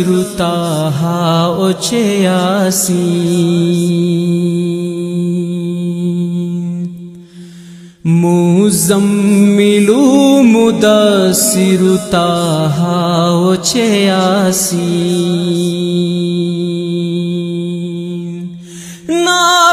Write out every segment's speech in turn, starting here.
ृताः उचेयासि। जिलु मुद सिरुताः उचयासि। ना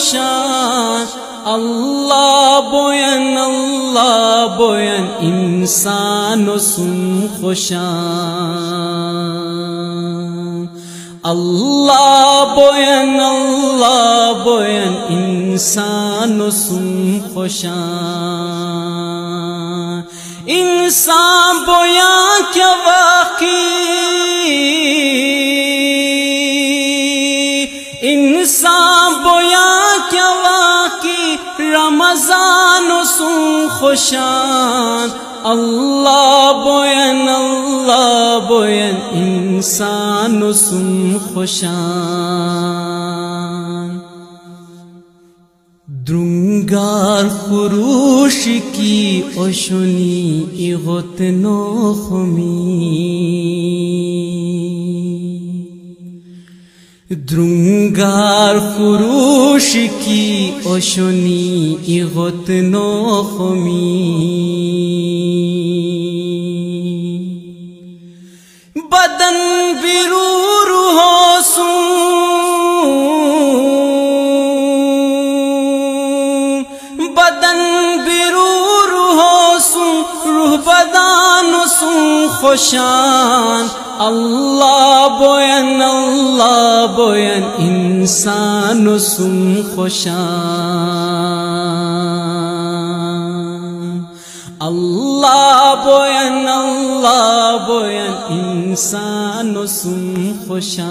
koşar Allah boyan Allah boyan insan olsun koşar Allah boyan Allah boyan insan olsun koşar İnsan boyan ke vakit. İnsan boyan क्या वाकी रमज़ान सू खुशान। अल्लाह बोयन अल्लाह बोयन, इंसान सुन खुशान। दृंगार खुरूश की ओशुनी, इगत no खुमी দ্রুঙ্গার পুরুষ কি অশনি ইহত নমি বদন বিরু রুহসু বদন বিরু রুহসু রুহ বদান সু খোশান अल्लाह बोयन अल्लाह बोयन इंसान सुम खुशा अल्लाह बोयन अल्लाह बोयन इंसान सुम खुशा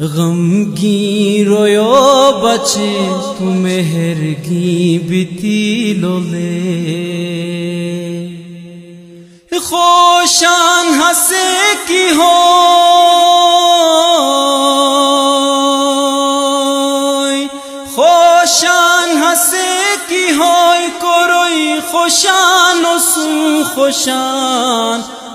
गमगी रोयो बचे, तुम्हें की बीती लोले। खोशान हसे की हो। खोशान हसे की होय कोरोई खोशान सु खोशान।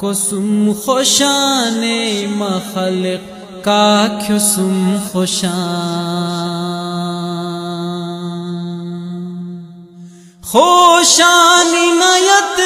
कुसुम खुशाने मखलक का खुसुम खुशान। खुशानी नयत